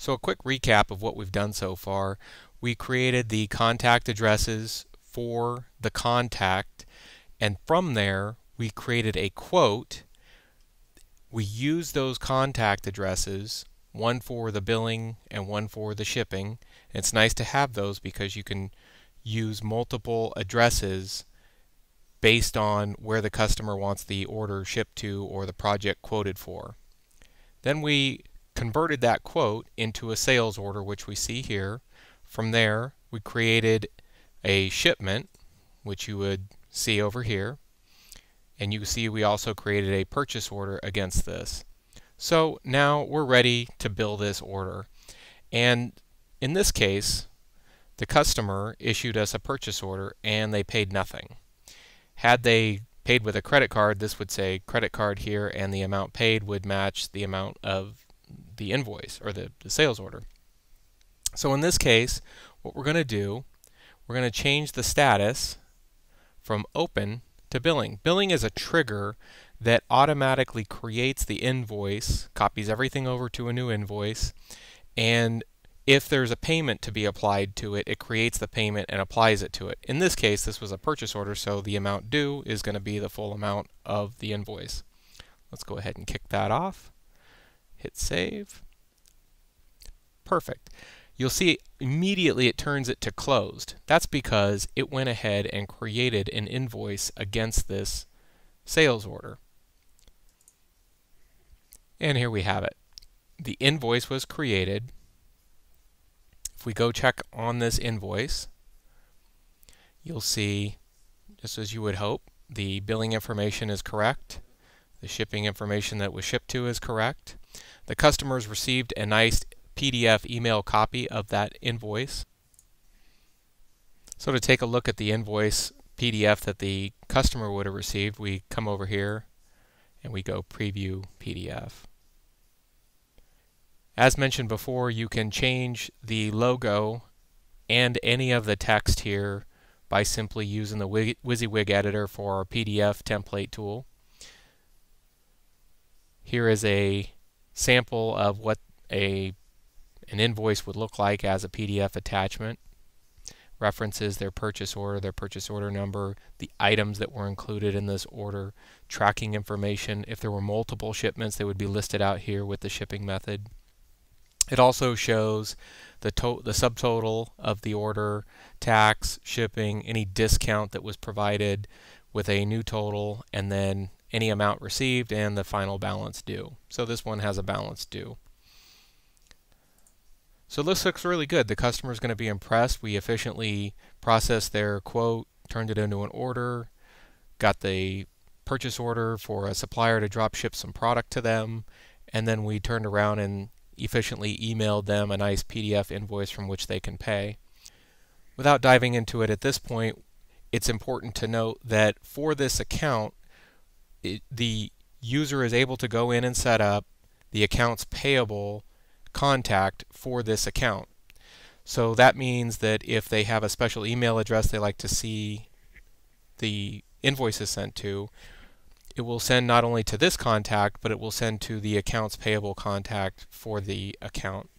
So a quick recap of what we've done so far. We created the contact addresses for the contact and from there we created a quote. We used those contact addresses, one for the billing and one for the shipping. It's nice to have those because you can use multiple addresses based on where the customer wants the order shipped to or the project quoted for. Then we converted that quote into a sales order, which we see here. From there, we created a shipment, which you would see over here. And you see we also created a purchase order against this. So now we're ready to bill this order. And in this case, the customer issued us a purchase order and they paid nothing. Had they paid with a credit card, this would say credit card here and the amount paid would match the amount of the invoice or the, the sales order. So in this case, what we're going to do, we're going to change the status from open to billing. Billing is a trigger that automatically creates the invoice, copies everything over to a new invoice, and if there's a payment to be applied to it, it creates the payment and applies it to it. In this case, this was a purchase order, so the amount due is going to be the full amount of the invoice. Let's go ahead and kick that off hit save. Perfect. You'll see immediately it turns it to closed. That's because it went ahead and created an invoice against this sales order. And here we have it. The invoice was created. If we go check on this invoice, you'll see, just as you would hope, the billing information is correct. The shipping information that was shipped to is correct. The customers received a nice PDF email copy of that invoice. So to take a look at the invoice PDF that the customer would have received, we come over here and we go Preview PDF. As mentioned before, you can change the logo and any of the text here by simply using the WYSIWYG editor for our PDF template tool. Here is a sample of what a an invoice would look like as a PDF attachment. References their purchase order, their purchase order number, the items that were included in this order, tracking information. If there were multiple shipments, they would be listed out here with the shipping method. It also shows the, the subtotal of the order, tax, shipping, any discount that was provided with a new total, and then any amount received, and the final balance due. So this one has a balance due. So this looks really good. The customer is going to be impressed. We efficiently processed their quote, turned it into an order, got the purchase order for a supplier to drop ship some product to them, and then we turned around and efficiently emailed them a nice PDF invoice from which they can pay. Without diving into it at this point, it's important to note that for this account, it, the user is able to go in and set up the accounts payable contact for this account. So that means that if they have a special email address they like to see the invoices sent to, it will send not only to this contact, but it will send to the accounts payable contact for the account.